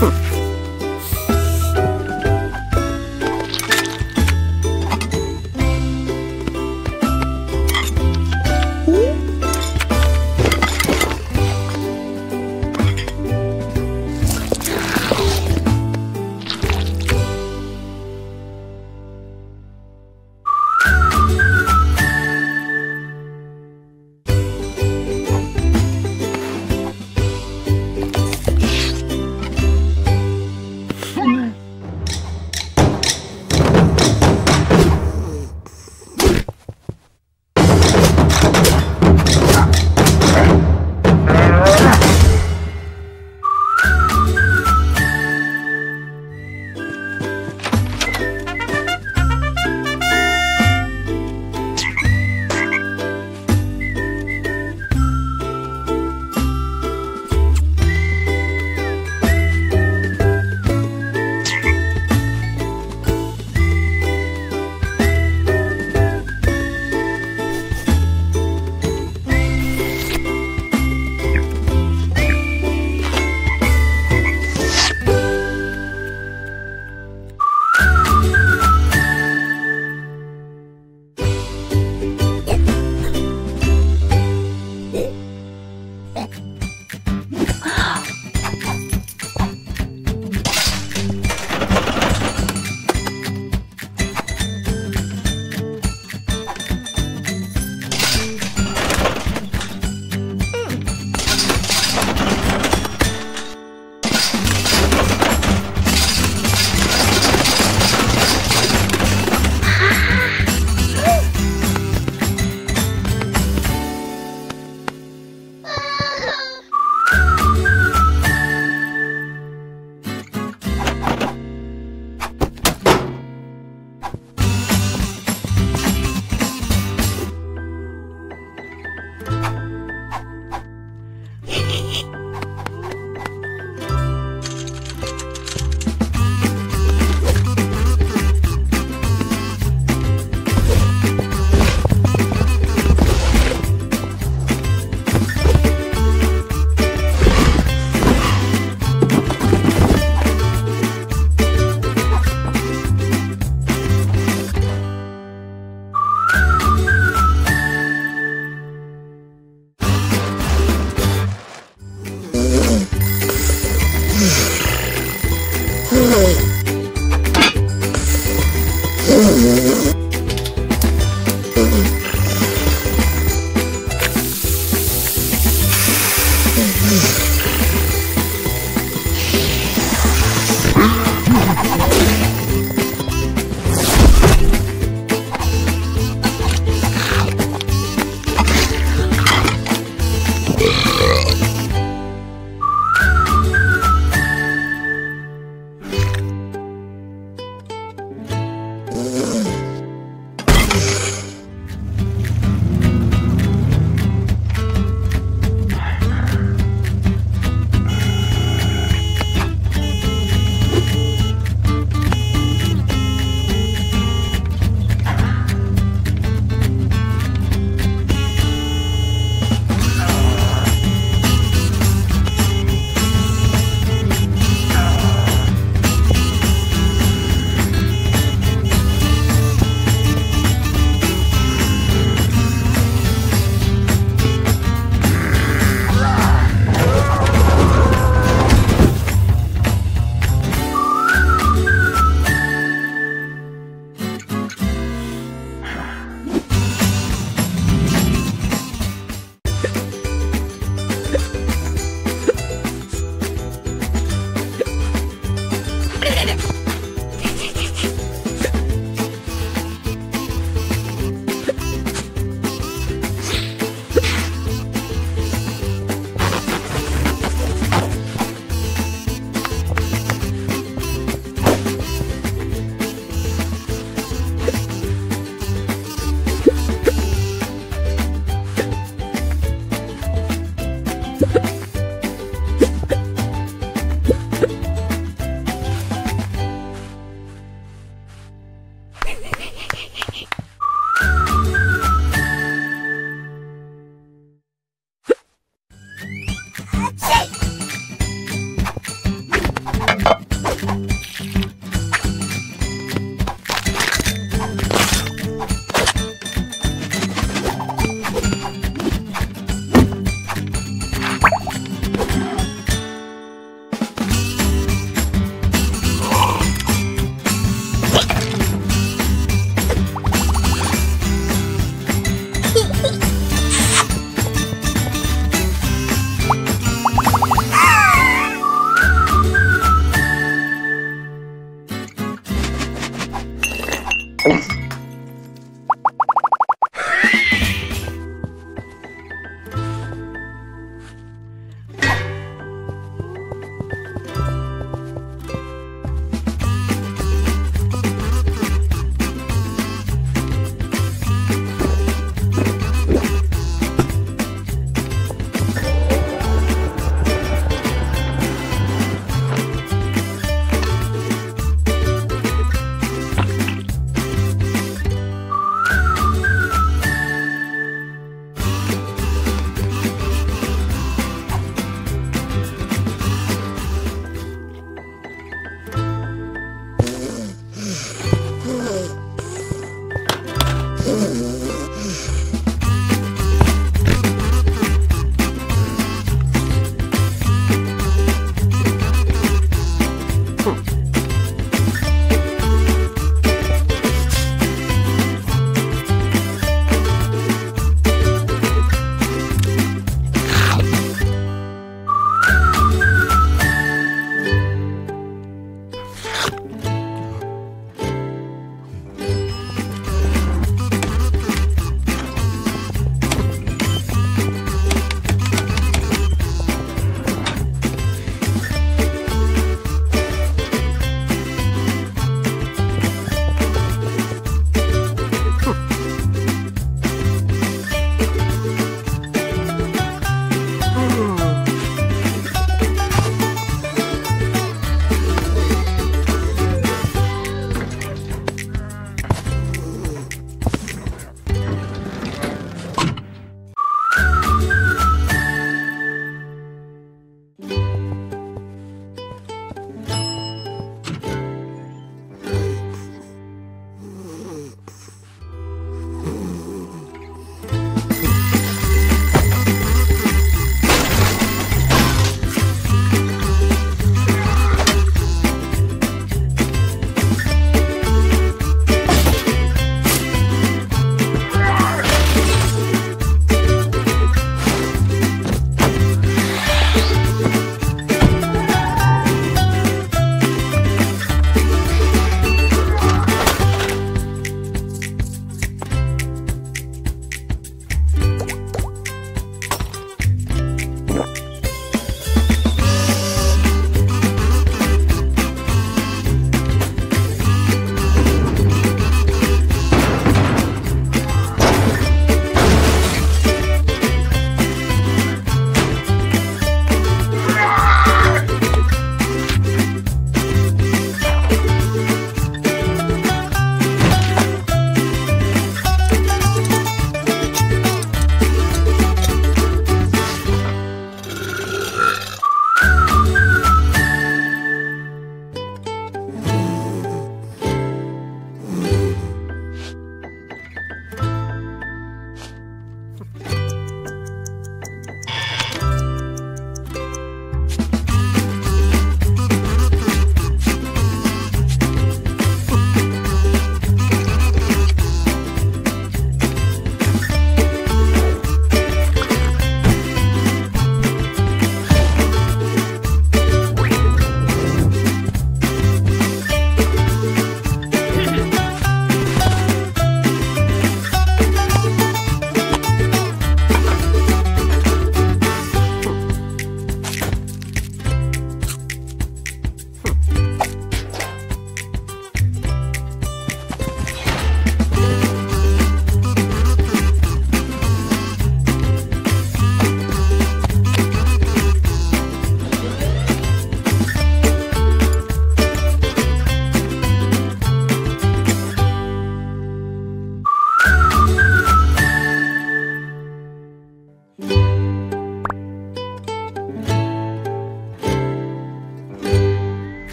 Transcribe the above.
哼